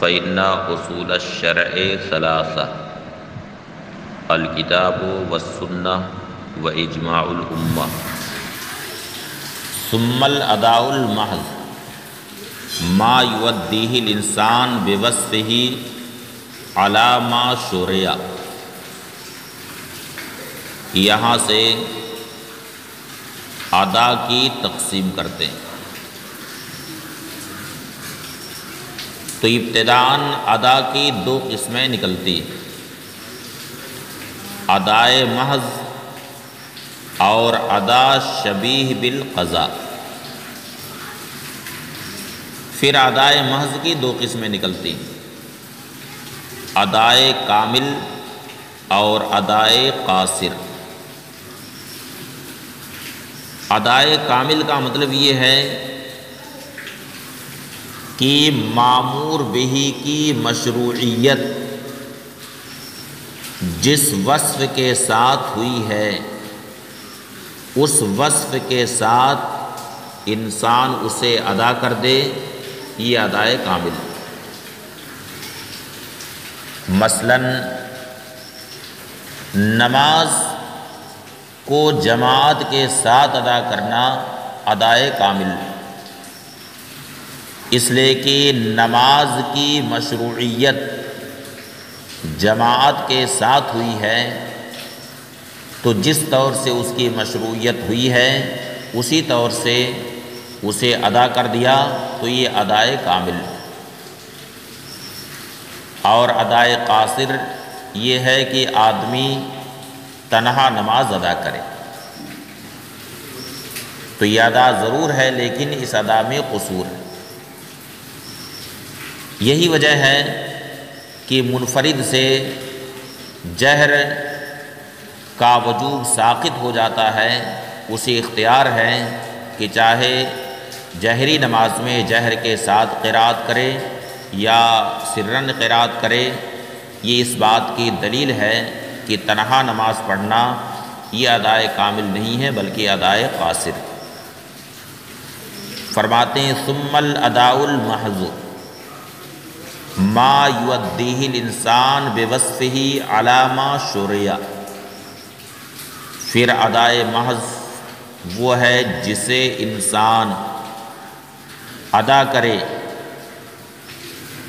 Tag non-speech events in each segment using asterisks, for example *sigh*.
फ़ैना असूल शर सलासा अलकिताब वसन्ना व इजमाउलम्मा सुम्मल अदाउल महज मा युद्दीहिल इंसान बेवस्फ़ ही अलामा शुरया यहाँ से अदा की तकसीम करते हैं तो इब्तदान अदा की दो किस्में निकलती। अदाए महज और अदा शबीह बिल क़ज़ा। फिर अदाए महज की दो किस्में निकलती। अदाए कामिल और अदाए कासिर। अदाए कामिल का मतलब ये है कि मामूर बही की मशरूዒयत जिस वस्फ़ के साथ हुई है, उस वस्फ़ के साथ इंसान उसे अदा कर दे, ये अदाए कामिल। मसलन, नमाज़ को जमात के साथ अदा करना अदाए कामिल। इसलिए कि नमाज़ की मशरूዒयत जमात के साथ हुई है तो जिस तौर से उसकी मशरूयत हुई है, उसी तौर से उसे अदा कर दिया तो ये अदाए कामिल। और अदाए कासिर ये है कि आदमी तनहा नमाज़ अदा करे। तो ये अदा ज़रूर है, लेकिन इस अदा में कसूर है। यही वजह है कि मुनफरिद से जहर का वजूद साकित हो जाता है। उसे इख्तियार है कि चाहे जहरी नमाज़ में जहर के साथ क़रात करे या सिरन क़रात करे, ये इस बात की दलील है कि तनहा नमाज़ पढ़ना ये अदाए कामिल नहीं है, बल्कि अदाए कासिर। फरमाते सुम्मल अदाउल महजू मा युद्दीहिल इंसान बेवस्फ़ ही अलामा शुरिया फिर अदाए महज वो है जिसे इंसान अदा करे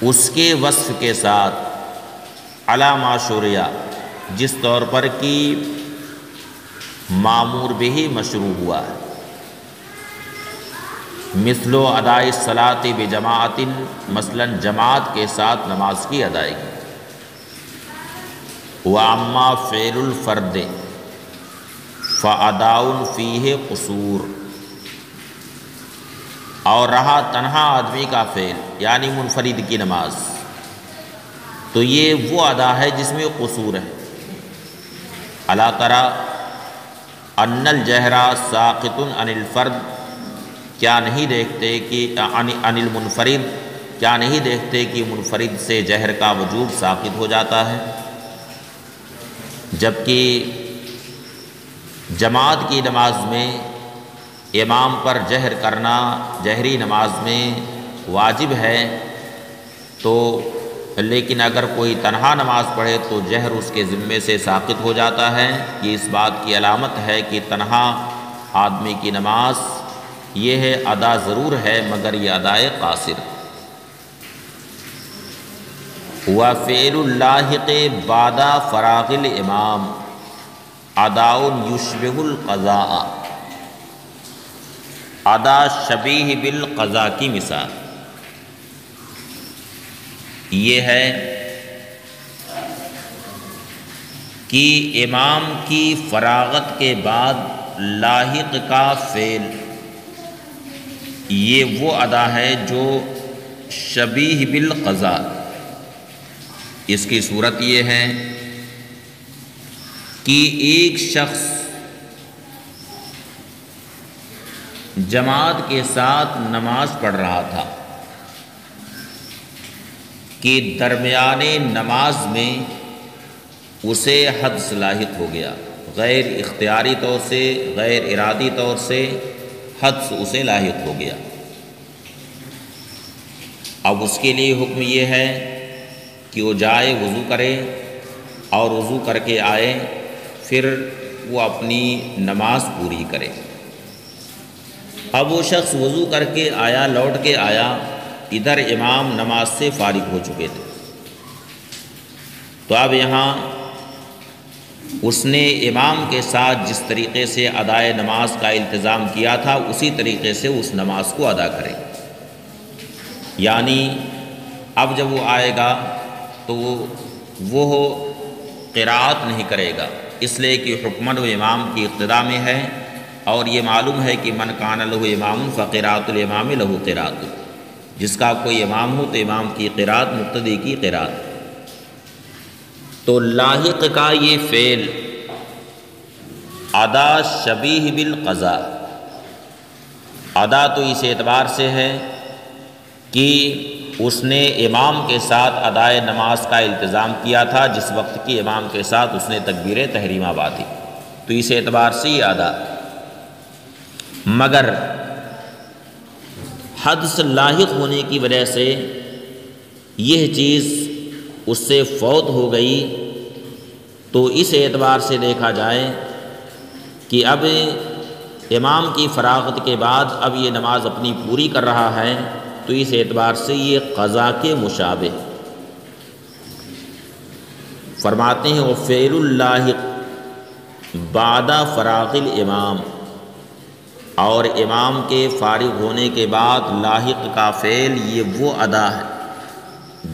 उसके वस्फ़ के साथ अलामा शुरिया जिस तौर पर कि मामूर भी मशरू हुआ है मिसलो अदाई सलात जमातिन, मसलन जमात के साथ नमाज़ की अदायगी। वामा फ़ेलफ़र्द फ़ादाउन फ़ी कसूर। और रहा तनहा आदमी का फ़ेल, यानी मुनफरिद की नमाज़। तो ये वो अदा है जिसमें कसूर है। अला तरा, अन्नल जहरा साकितुन अनिल फ़र्द क्या नहीं देखते कि अनिल मुनफरिद, क्या नहीं देखते कि मुनफरिद से जहर का वजूद साकित हो जाता है? जबकि जमात की नमाज़ में इमाम पर जहर करना, जहरी नमाज़ में वाजिब है तो लेकिन अगर कोई तनहा नमाज़ पढ़े तो जहर उसके ज़िम्मे से साकित हो जाता है। ये इस बात की अलामत है कि तनहा आदमी की नमाज़ ये है, अदा ज़रूर है, मगर ये अदाए कासिर। हुआ फ़ेलाहिक बादा फ़रागिल इमाम, अदाउन युशबुल क़ज़ा अदा शबीह बिल क़ज़ा की मिसाल। ये है कि इमाम की फरागत के बाद लाहिक का फ़ेल ये वो अदा है जो शबीह बिल क़ज़ा। इसकी सूरत ये है कि एक शख्स जमात के साथ नमाज़ पढ़ रहा था कि दरमियान नमाज़ में उसे हद सलाहित हो गया। गैर इख्तियारी तौर से, गैर इरादी तौर से हद से उसे लाहिक हो गया। अब उसके लिए हुक्म ये है कि वो जाए, वज़ू करे और वज़ू करके आए, फिर वो अपनी नमाज़ पूरी करे। अब वो शख्स वज़ू करके आया, लौट के आया, इधर इमाम नमाज़ से फारिग हो चुके थे। तो अब यहाँ उसने इमाम के साथ जिस तरीके से अदाए नमाज़ का इल्तज़ाम किया था, उसी तरीके से उस नमाज़ को अदा करे। यानी, अब जब वो आएगा तो वो वो क़रात नहीं करेगा। इसलिए कि हुक्मन व इमाम की इब्तदा में है, और ये मालूम है कि मन कान लहु इमाम फ़क़रातमाम लहू क़रात। जिसका कोई इमाम हो तो इमाम की क़रात मुक्तदी की क़रात। तो लाहिक का ये फ़ेल। अदा शबीह बिल क़ज़ा। अदा तो इस एतबार से है कि उसने इमाम के साथ अदाए नमाज़ का इल्तज़ाम किया था, जिस वक्त की इमाम के साथ उसने तकबीर तहरीमा बांधी। तो इस एतबार से ही अदा मगर हद से लाक होने की वजह से यह चीज़ उससे फौत हो गई तो इस एतबार से देखा जाए कि अब इमाम की फरागत के बाद अब ये नमाज़ अपनी पूरी कर रहा है तो इस एतबार से ये क़ज़ा के मुशाबे। फरमाते हैं वो फ़ेरुल्लाहिक बादा फ़रागिल इमाम। और इमाम के फारिग होने के बाद लाहिक का फ़ेल ये वो अदा है।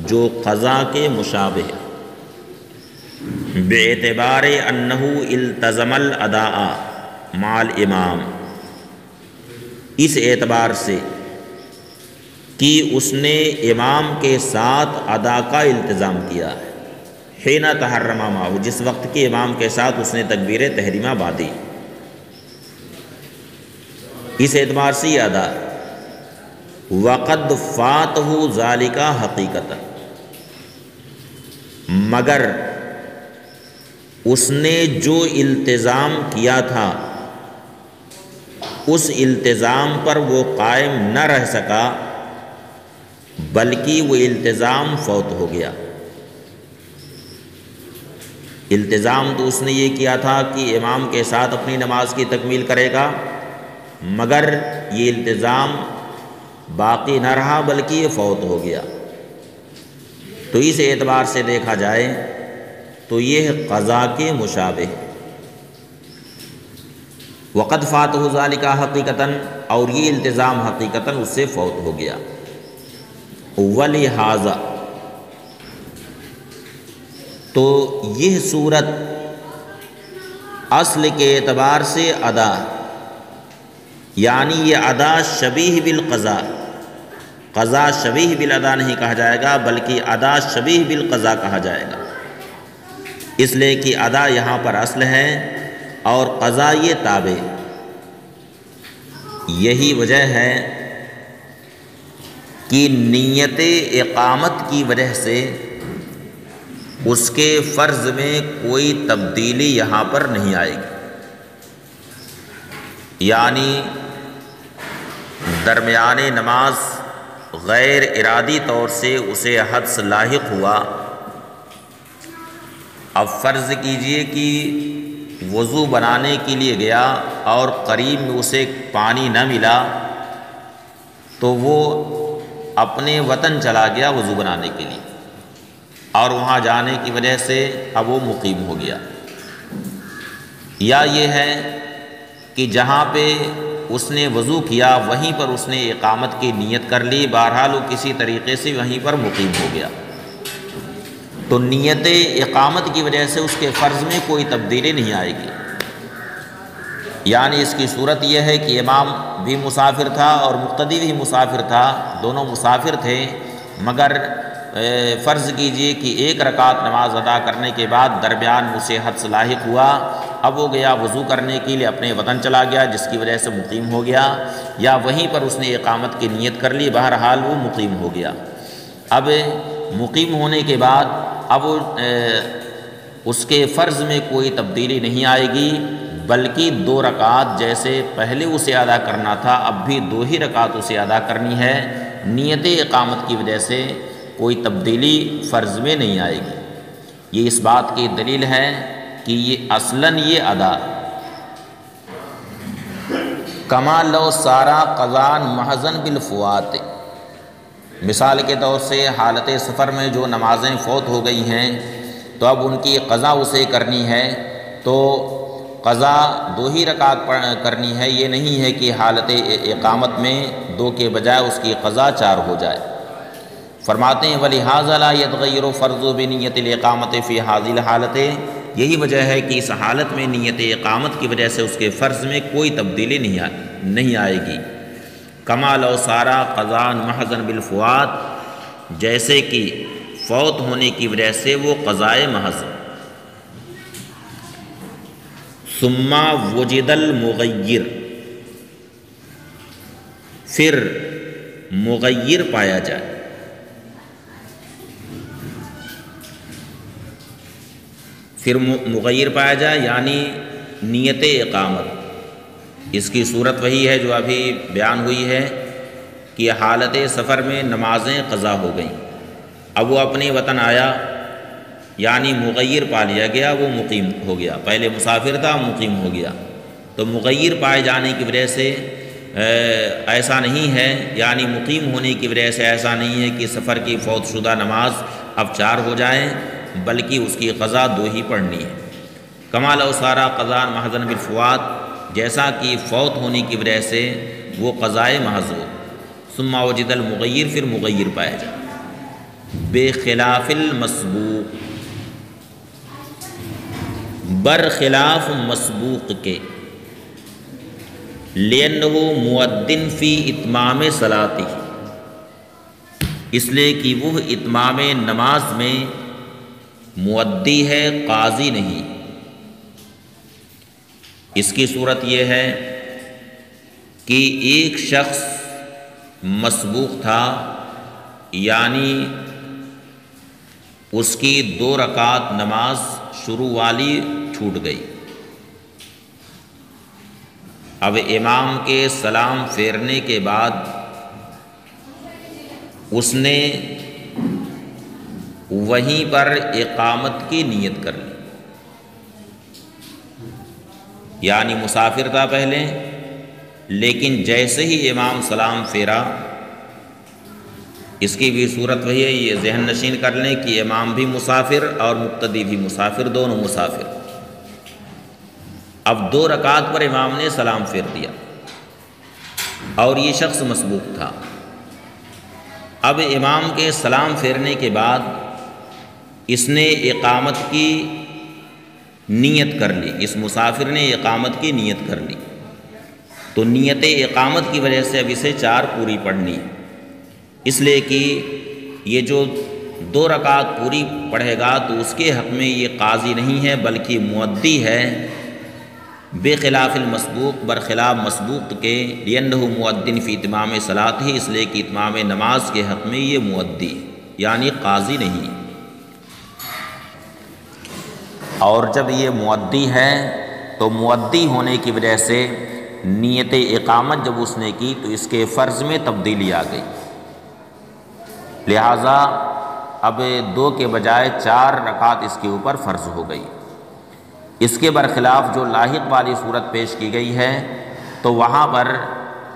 जो क़ज़ा के मुशाबे है। बेतबार अन्नहू इल्तज़मल अदा माल इमाम। इस एतबार से कि उसने इमाम के साथ अदा का इल्तज़ाम किया है। हेना तहर्रमा माहू, जिस वक्त के इमाम के साथ उसने तकबीर तहरीमा बांधी। इस एतबार से अदा वक़द फ़ात हो ज़ालिका हकीकत मगर उसने जो इल्तज़ाम किया था, उस इल्तज़ाम पर वो कायम न रह सका, बल्कि वो इल्तज़ाम फौत हो गया। इल्तज़ाम तो उसने ये किया था कि इमाम के साथ अपनी नमाज़ की तकमील करेगा, मगर ये इल्तज़ाम बाकी न रहा, बल्कि ये फौत हो गया। तो इस एतबार से देखा जाए तो ये क़ज़ा के मुशाबे वक़द फ़ात का हकीकता और ये इल्तज़ाम हकीकता उससे फौत हो गया। वलिहाजा तो यह सूरत असल के एतबार से अदा, यानी ये अदा शबीह बिल क़ज़ा शबीह बिल अदा नहीं कहा जाएगा, बल्कि अदा शबीह बिल क़ज़ा कहा जाएगा। इसलिए कि अदा यहाँ पर असल है और क़ज़ा ये ताबे। यही वजह है कि नीयत इकामत की वजह से उसके फ़र्ज़ में कोई तब्दीली यहाँ पर नहीं आएगी। यानी दरमियान नमाज़ गैर इरादी तौर से उसे हद से लाक हुआ। अब फ़र्ज़ कीजिए कि वज़ू बनाने के लिए गया और करीब में उसे पानी न मिला तो वो अपने वतन चला गया वज़ू बनाने के लिए। और वहाँ जाने की वजह से अब वो मुकीम हो गया। या ये है कि जहाँ पे उसने वज़ू किया, वहीं पर उसने इकामत की नीयत कर ली। बहरहाल वो किसी तरीके से वहीं पर मुकीम हो गया। तो नीयत इकामत की वजह से उसके फ़र्ज़ में कोई तब्दीली नहीं आएगी। यानी इसकी सूरत यह है कि इमाम भी मुसाफिर था और मुक्तदी भी मुसाफिर था। दोनों मुसाफिर थे, मगर फ़र्ज़ कीजिए कि एक रकात नमाज़ अदा करने के बाद दरमियान उसे हद लाक हुआ। अब वो गया वज़ू करने के लिए, अपने वतन चला गया, जिसकी वजह से मुकीम हो गया, या वहीं पर उसने इकामत की नीयत कर ली, बहरहाल वो मुकीम हो गया। अब मुकीम होने के बाद, अब उसके फ़र्ज़ में कोई तब्दीली नहीं आएगी, बल्कि दो रकात जैसे पहले उसे अदा करना था, अब भी दो ही रकात उसे अदा करनी है। नीयत इकामत की वजह से कोई तब्दीली फ़र्ज़ में नहीं आएगी। ये इस बात की दलील है कि ये असलन ये अदा। कमा लो सारा कज़ान महजन बिलफ़ुआत मिसाल के तौर से हालत सफ़र में जो नमाज़ें फ़ौत हो गई हैं तो अब उनकी कज़ा उसे करनी है तो कज़ा दो ही रकात करनी है। ये नहीं है कि हालत इकामत में दो के बजाय उसकी कज़ा चार हो जाए। फरमाते हैं वली हाजला यदगैर फ़र्ज़ बनीत एकामत फ़ी हाजिल हालत। यही वजह है कि इस हालत में नीयत इकामत की वजह से उसके फ़र्ज़ में कोई तब्दीली नहीं आ, नहीं आएगी। कमाल और सारा क़ज़ान महजन बिलफ़ुआत जैसे कि फ़ौत होने की वजह से वो क़ज़ाए महज सुम्मा वजिदल मुगैर फिर मुगैर पाया जाए। फिर मुगैर पाया जाए, यानी नीयत इकामत। इसकी सूरत वही है जो अभी बयान हुई है कि हालत सफ़र में नमाज़ें कज़ा हो गई। अब वो अपने वतन आया, यानी मुगैर पा लिया गया, वो मुकीम हो गया। पहले मुसाफिर था, मुकीम हो गया। तो मुगैर पाए जाने की वजह से ऐसा नहीं है, यानी मुकीम होने की वजह से ऐसा नहीं है कि सफ़र की फ़ौतशुदा नमाज़ अब चार हो जाएँ। बल्कि उसकी क़ज़ा दो ही पढ़नी है। कमाल और सारा क़ज़ान महजन बिलफ़वात जैसा कि फ़ौत होने की वजह से वो क़ज़ाए महज हो सुम्मा वजिदल मुगैर फिर मुगैर पाया जाए। बेखिलाफ़िल मसबूक, बरखिलाफ मसबूक के लेन हो मुद्दिन फ़ी इतमाम सलाती, इसलिए कि वह इतमाम नमाज़ में मुद्दी है, काजी नहीं। इसकी सूरत यह है कि एक शख्स मसबूक था, यानी उसकी दो रकात नमाज़ शुरू वाली छूट गई। अब इमाम के सलाम फेरने के बाद उसने वहीं पर इकामत की नीयत कर ली। यानी मुसाफिर था पहले, लेकिन जैसे ही इमाम सलाम फेरा, इसकी भी सूरत वही है, ये जहन नशीन कर लें कि इमाम भी मुसाफिर और मुक्तदी भी मुसाफिर, दोनों मुसाफिर। अब दो रकात पर इमाम ने सलाम फेर दिया, और ये शख्स मसबूक था। अब इमाम के सलाम फेरने के बाद इसने इकामत की नीयत कर ली। इस मुसाफिर ने इकामत की नीयत कर ली। तो नीयत इकामत की वजह से अब इसे चार पूरी पढ़नी। इसलिए कि ये जो दो रकात पूरी पढ़ेगा तो उसके हक़ में ये काजी नहीं है, बल्कि मुद्दी है। बेखिलाफ़िल मसबूक, बरखिलाफ़ मसबूक के लियन मुद्दिन फ़ी इतमाम सलात ही, इसलिए कि इतमाम नमाज़ के हक़ में ये मुद्दी यानी काजी नहीं। और जब ये मुद्दी है तो मुद्दी होने की वजह से नीयत इकामत जब उसने की तो इसके फ़र्ज़ में तब्दीली आ गई। लिहाजा अब दो के बजाय चार रकात इसके ऊपर फ़र्ज़ हो गई। इसके बरखिलाफ़ जो लाहिक वाली सूरत पेश की गई है तो वहाँ पर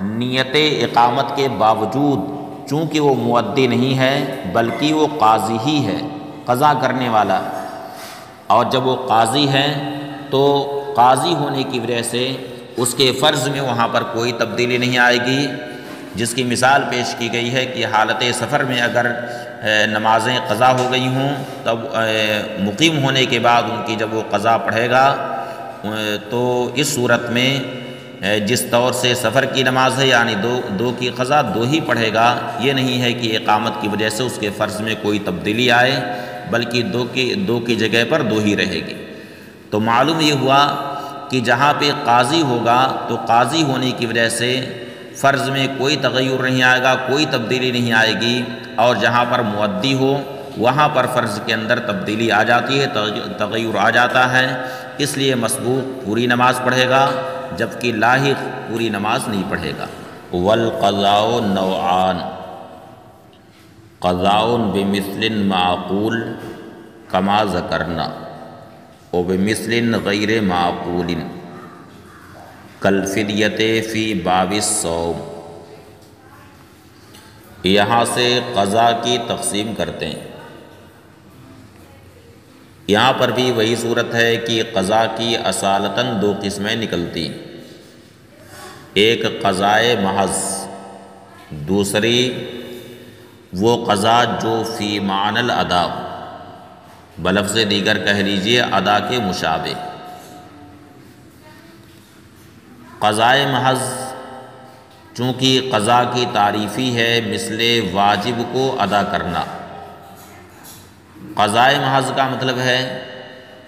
नीयत इकामत के बावजूद, चूँकि वो मुद्दी नहीं है, बल्कि वो काजी ही है, कज़ा करने वाला। और जब वो काजी है तो काजी होने की वजह से उसके फ़र्ज़ में वहाँ पर कोई तब्दीली नहीं आएगी। जिसकी मिसाल पेश की गई है कि हालत सफ़र में अगर नमाज़ें कज़ा हो गई हों, तब मुकीम होने के बाद उनकी जब वो कज़ा पढ़ेगा तो इस सूरत में जिस तौर से सफ़र की नमाज़ है, यानी दो दो की कज़ा, दो ही पढ़ेगा। ये नहीं है कि इकामत की वजह से उसके फ़र्ज़ में कोई तब्दीली आए। बल्कि दो की दो की जगह पर दो ही रहेगी। तो मालूम ये हुआ कि जहाँ पे काजी होगा तो काजी होने की वजह से फ़र्ज़ में कोई तगैर नहीं आएगा, कोई तब्दीली नहीं आएगी, और जहाँ पर मुद्दी हो, वहाँ पर फ़र्ज़ के अंदर तब्दीली आ जाती है तगैर आ जाता है। इसलिए मसबूक पूरी नमाज़ पढ़ेगा, जबकि लाहिक पूरी नमाज़ नहीं पढ़ेगा। वल कज़ाओ नवान क़ज़ाउन बेमिसलिन माकूल कमा ज़करना व बेमिसलिन गैर माकूलिन कलफिदियत फ़ी बाविस सौम। यहाँ से क़ज़ा की तकसीम करते हैं। यहाँ पर भी वही सूरत है कि क़ज़ा की असालतन दो किस्में निकलती एक क़ज़ाए महज़, दूसरी वो क़ज़ा जो फ़ी मानल अदा बलफ से दीगर कह लीजिए, अदा के मुशाबे। क़ज़ाए महज़, चूँकि क़ज़ा की तारीफ़ी है, मिसले वाजिब को अदा करना। क़ज़ाए महज का मतलब है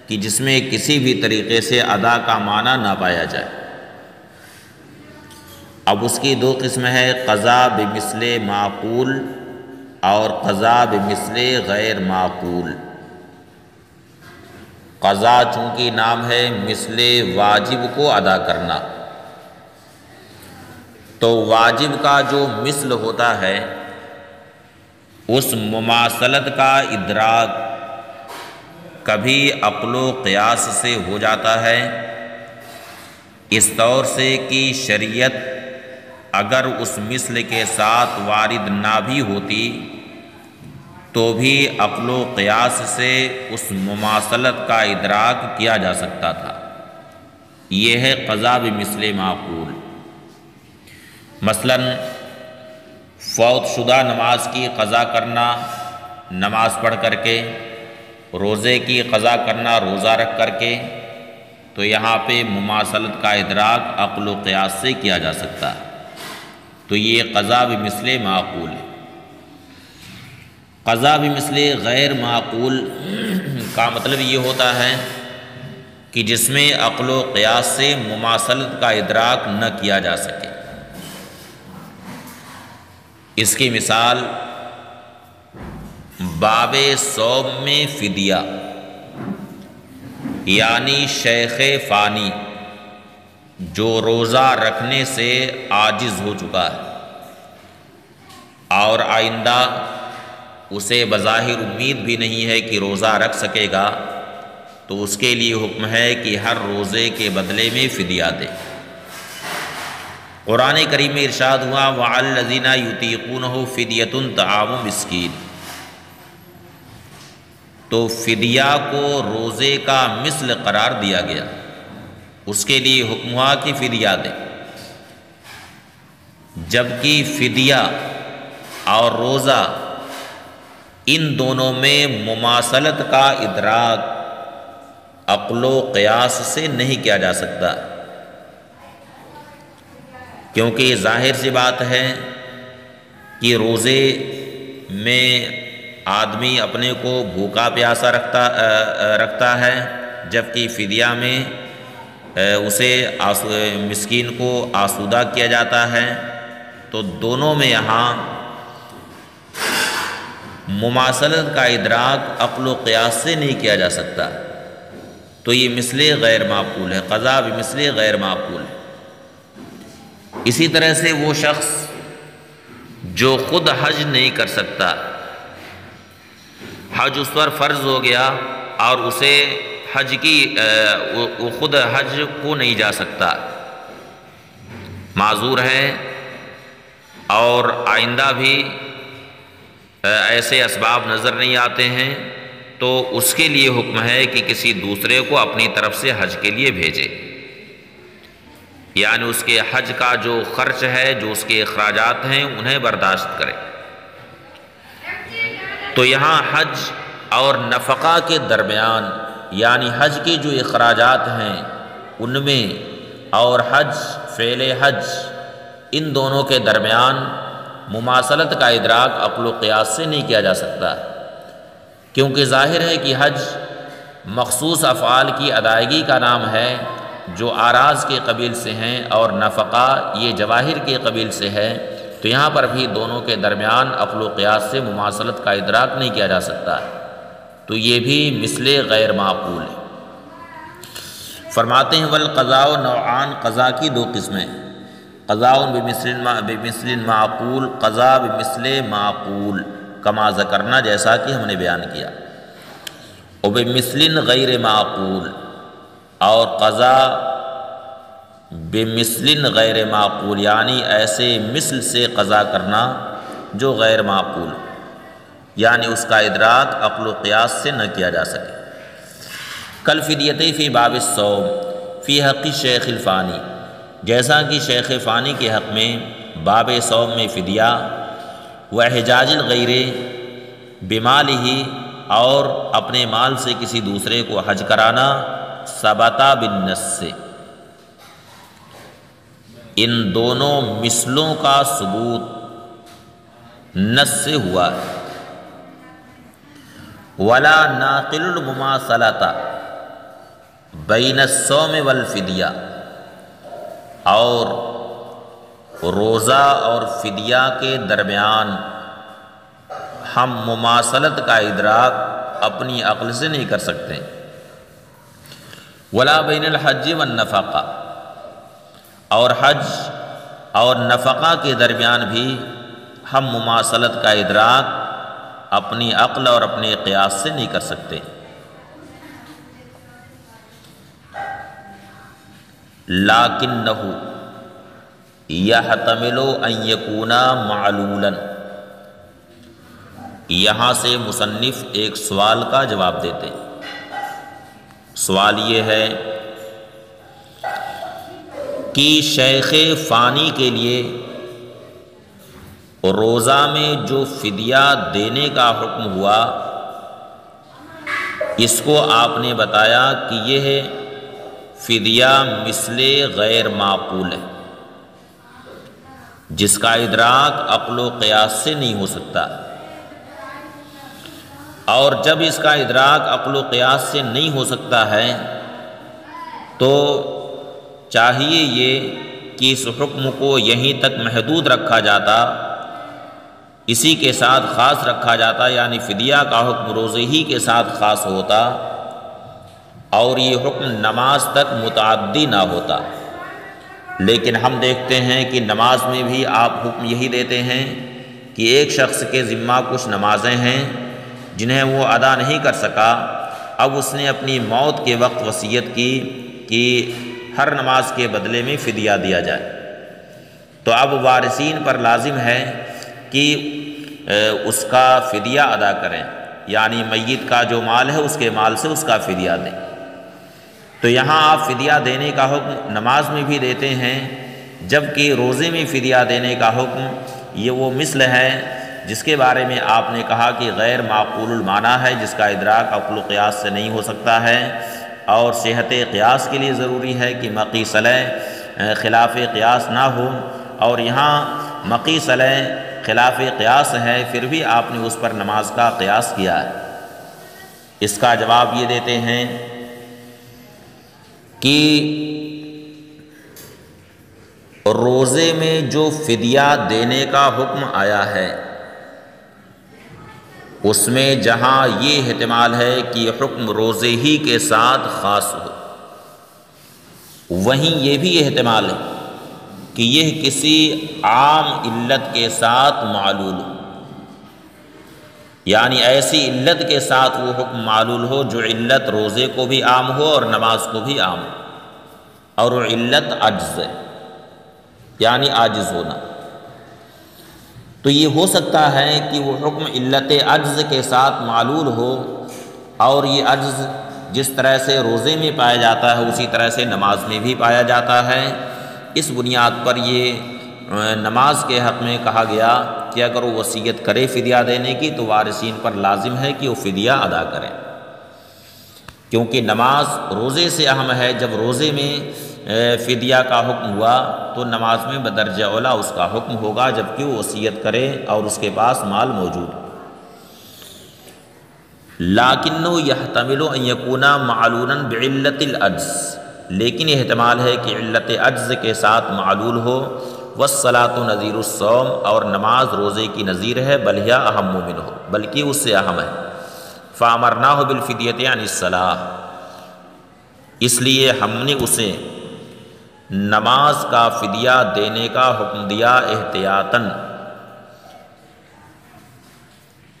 कि जिसमें किसी भी तरीक़े से अदा का माना ना पाया जाए। अब उसकी दो किस्म है, क़ज़ा बमिसल माकूल और क़ज़ा बमिसल गैर माकूल। क़ज़ा चूँकि नाम है, मिसल वाजिब को अदा करना। तो वाजिब का जो मिसल होता है, उस मुमासलत का इदराक कभी अक्लो क़यास से हो जाता है। इस तौर से कि शरीयत अगर उस मिसल के साथ वारिद ना भी होती तो भी अक्लो क़यास से उस मुमासलत का इदराक किया जा सकता था। यह है क़ज़ा मिसल माकूल। मसलन, फ़ौत शुदा नमाज़ की क़ज़ा करना, नमाज़ पढ़ करके, रोज़े की क़ज़ा करना, रोज़ा रख करके तो यहाँ पे मुमासलत का इदराक अक़ल क़यास से किया जा सकता। है तो ये क़ज़ा भी मिसल माकूल है। क़ज़ा भी मिसल गैर माकूल *clears throat* का मतलब ये होता है कि जिसमें अक़ल क़यास से मुमासलत का इदराक न किया जा सके। इसकी मिसाल बाब सौब में फ़िदिया, यानी शेख फ़ानी जो रोज़ा रखने से आजिज़ हो चुका है। और आइंदा उसे बज़ाहिर उम्मीद भी नहीं है कि रोज़ा रख सकेगा तो उसके लिए हुक्म है कि हर रोज़े के बदले में फ़िदिया दे। कुरान करीम में इरशाद हुआ वालजीना युतीकून हो फ़िदियतन तआम मस्किन। तो फ़िदिया को रोज़े का मिसल करार दिया गया। उसके लिए हुक्म हुआ कि फ़िदिया दे जबकि फ़िदिया और रोज़ा इन दोनों में मुमासलत का इदराक अक्लो क़यास से नहीं किया जा सकता। क्योंकि ज़ाहिर सी बात है कि रोज़े में आदमी अपने को भूखा प्यासा रखता रखता है, जबकि फ़िदिया में उसे मिस्कीन को आसूदा किया जाता है। तो दोनों में यहाँ मुमासलत का इदराक अक्ल क़यास से नहीं किया जा सकता। तो ये मिसले गैर माकूल है, क़ज़ा भी मिसले गैर माकूल है। इसी तरह से वो शख्स जो ख़ुद हज नहीं कर सकता, हज उस पर फ़र्ज़ हो गया और उसे हज की वो ख़ुद हज को नहीं जा सकता। माजूर है और आइंदा भी ऐसे इसबाब नज़र नहीं आते हैं तो उसके लिए हुक्म है कि किसी दूसरे को अपनी तरफ़ से हज के लिए भेजे। यानी उसके हज का जो खर्च है, जो उसके अखराज हैं, उन्हें बर्दाश्त करें। तो यहाँ हज और नफका के दरमियान यानी हज के जो अखराज हैं, उनमें और हज, फ़ेल हज, इन दोनों के दरमियान मुमासलत का इदराक अक्ल से नहीं किया जा सकता। क्योंकि ज़ाहिर है कि हज मखसूस अफ़ाल की अदायगी का नाम है, जो आराज के कबील से हैं और नफ़ा ये जवाहिर के कबील से है तो यहाँ पर भी दोनों के दरमियान अफलो से मुमासलत का इदराक नहीं किया जा सकता। है तो ये भी मिसल गैर माकूल है। फरमाते हैं, वल क़ज़ा नौआन, क़ज़ा की दो किस्में क़ज़ा बेमिसल बेमिसल माकूल, क़ज़ा बेमिसल माकूल। कमा करना जैसा कि हमने बयान किया। अब मिसलिन गैर माकूल, और कज़ा बेमिसलिन गैर माकूल, यानी ऐसे मिसल से कज़ा करना जो गैर माकूल यानी उसका इदराक अक्ल क़ियास से न किया जा सके। कल फ़िदियत फ़ी बाब सौम फ़ी हक़ी शेख फ़ानी जैसा कि शेख फ़ानी के हक़ में बाब सौम में फ़िदिया व हजाजिल गैर बेमाल ही और अपने माल से किसी दूसरे को हज कराना सबता बिन से। इन दोनों मिसलों का सबूत नस से हुआ है। वला नाकिलमासलता बैन सोम वलफिदिया और रोज़ा और फिदिया के दरमियान हम मुमासलत का इदराक अपनी अक्ल से नहीं कर सकते। वला बैन हज व नफ़ा और हज और नफ़ा के दरमियान भी हम मुमासलत का इदराक अपनी अक्ल और अपने क़यास से नहीं कर सकते। लाकिन नहू यह तमिलो अयकूना मालूलन। यहाँ से मुसन्फ़ एक सवाल का जवाब देते सवाल ये है कि शेख फ़ानी के लिए रोज़ा में जो फ़िदिया देने का हुक्म हुआ, इसको आपने बताया कि यह फ़िदिया मिसले गैर माकूल है, जिसका इदराक अक्ल क़यास से नहीं हो सकता। और जब इसका इदराक अक्ल क़यास से नहीं हो सकता है तो चाहिए ये कि इस हुक्म को यहीं तक महदूद रखा जाता इसी के साथ ख़ास रखा जाता, यानी फ़िदिया का हुक्म रोज़े ही के साथ ख़ास होता, और ये हुक्म नमाज़ तक मुतदी ना होता। लेकिन हम देखते हैं कि नमाज़ में भी आप हुक्म यही देते हैं कि एक शख्स के ज़िम्मा कुछ नमाजें हैं, जिन्हें वो अदा नहीं कर सका। अब उसने अपनी मौत के वक्त वसीयत की कि हर नमाज़ के बदले में फ़िदिया दिया जाए। तो अब वारसीन पर लाजिम है कि उसका फ़िदिया अदा करें। यानी मैत का जो माल है, उसके माल से उसका फ़िदिया दें। तो यहाँ आप फ़िदिया देने का हुक्म नमाज़ में भी देते हैं, जबकि रोज़े में फ़िदिया देने का हुक्म ये वो मिसल है, जिसके बारे में आपने कहा कि गैर माना है, जिसका इदराक अकुल क़यास से नहीं हो सकता है। और सेहत क़यास के लिए ज़रूरी है कि मकी सलह ख़िलाफ़ क़यास ना हो। और यहाँ मकी सलह ख़िलाफ़ क़यास है, फिर भी आपने उस पर नमाज़ का क़यास किया है। इसका जवाब ये देते हैं कि रोज़े में जो फ़िदिया देने का हुक्म आया है, उसमें जहाँ ये अहतमाल है कि हुक्म रोज़े ही के साथ ख़ास हो, वहीं ये भी अहतमाल है। कि यह किसी आम इल्लत के साथ मालूल हो। यानी ऐसी इल्लत के साथ वो हुक्म मालूल हो जो इल्लत रोज़े को भी आम हो और नमाज़ को भी आम हो। और वो इल्लत अज्ज़ है, यानी आजिज़ होना। तो ये हो सकता है कि वो हुक्म इल्लत अज्ज़ के साथ मालूल हो और ये अज्ज़ जिस तरह से रोज़े में पाया जाता है, उसी तरह से नमाज़ में भी पाया जाता है। इस बुनियाद पर ये नमाज़ के हक़ में कहा गया कि अगर वो वसीयत करे फ़िदिया देने की तो वारसीन पर लाजिम है कि वो फ़िदिया अदा करें। क्योंकि नमाज़ रोज़े से अहम है। जब रोज़े में फ़िदिया का हुक्म हुआ तो नमाज़ में बदरज ओला उसका हुक्म होगा, जबकि वो वसीयत करे और उसके पास माल मौजूद। लाकिन यह तमिल यकूना मालून बिल्लतज़ लेकिन यह अहतमाल है कि इल्लत अज्ज़ के साथ मालूल हो। वसलात नज़ीरसौम और नमाज़ रोज़े की नज़ीर है बलिया अहम मुमिन हो, बल्कि उससे अहम है। फ़ामर ना हो बिलफ़िदियत यानीसलाह इसलिए हमने उसे नमाज़ का फ़िदिया देने का हुक्म दिया एहतियातन।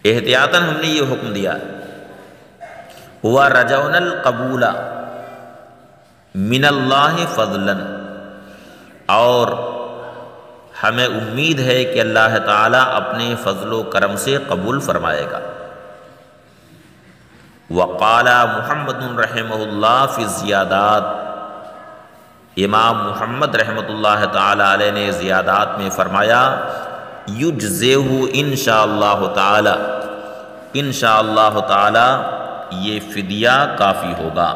एहतियातन हमने ये हुक्म दिया। हुआ रजौनल कबूला मिनल्लाह फ़जलन। और हमें उम्मीद है कि अल्लाह ताला अपने फ़जल करम से कबूल फरमाएगा। वक़ाला मोहम्मद रहमल्ला फ़िज़ियादात इमाम मोहम्मद रहमतुल्लाह ताला ने ज़ियादात में फ़रमाया, युजज़ेहू इन ताला। इन ताला ये फ़िदिया काफ़ी होगा।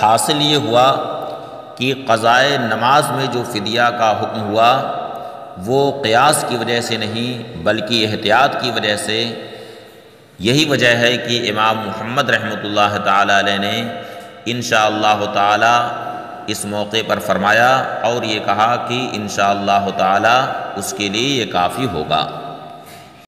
हासिल ये हुआ कि क़ज़ाए नमाज़ में जो फ़िदिया का हुक्म हुआ, वो क़यास की वजह से नहीं, बल्कि एहतियात की वजह से। यही वजह है कि इमाम मोहम्मद ताला ने इन ताला इस मौके पर फरमाया और ये कहा कि इन ताला उसके लिए ये काफ़ी होगा।